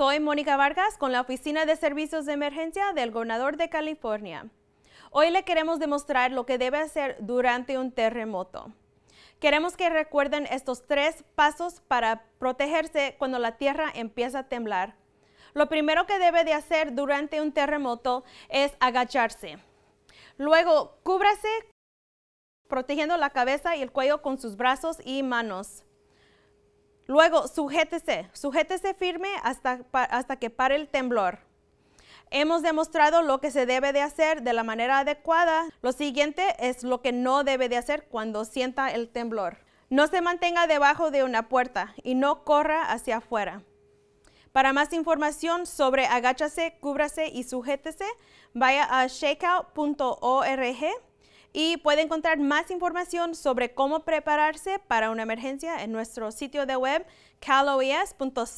Soy Mónica Vargas con la Oficina de Servicios de Emergencia del Gobernador de California. Hoy le queremos demostrar lo que debe hacer durante un terremoto. Queremos que recuerden estos tres pasos para protegerse cuando la tierra empieza a temblar. Lo primero que debe de hacer durante un terremoto es agacharse. Luego, cúbrase protegiendo la cabeza y el cuello con sus brazos y manos. Luego, sujétese, sujétese firme hasta, hasta que pare el temblor. Hemos demostrado lo que se debe de hacer de la manera adecuada. Lo siguiente es lo que no debe de hacer cuando sienta el temblor. No se mantenga debajo de una puerta y no corra hacia afuera. Para más información sobre agáchase, cúbrase y sujétese, vaya a shakeout.org y puede encontrar más información sobre cómo prepararse para una emergencia en nuestro sitio de web caloes.ca.gov.